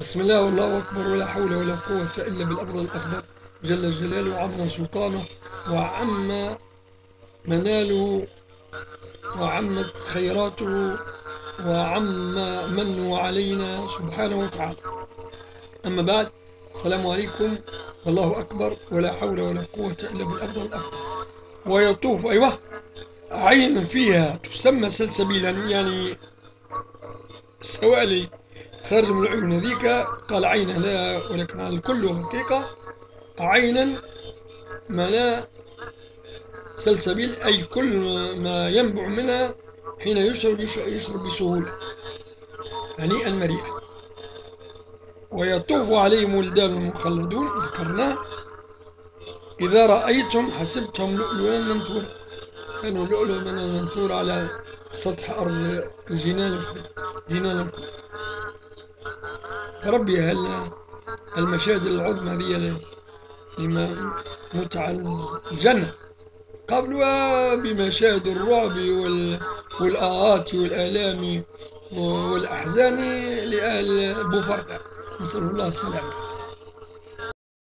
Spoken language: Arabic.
بسم الله والله أكبر ولا حول ولا قوة إلا بالأفضل الأفضل جل جلاله وعظم سلطانه وعم مناله وعمت خيراته وعم منه علينا سبحانه وتعالى. أما بعد السلام عليكم والله أكبر ولا حول ولا قوة إلا بالأفضل الأفضل ويطوف أيوه عين فيها تسمى سلسبيلا يعني السوالي خارج من العيون هذيك قال عين لا ولكن على الكل حقيقة عينا معناه سلسبيل أي كل ما ينبع منها حين يشرب يشرب بسهولة. هنيئا مريئا ويطوف عليهم ولدان مخلدون ذكرناه إذا رأيتم حسبتهم لؤلؤا منثورا. كانوا لؤلؤا منثورا على سطح أرض الجنان. جنان. الخلد ربي هل المشاهد العظمى ذي لما متع الجنة. قبلها بمشاهد الرعب والآهات والآلام والأحزان لأهل بوفرقة. نسأل الله السلامة.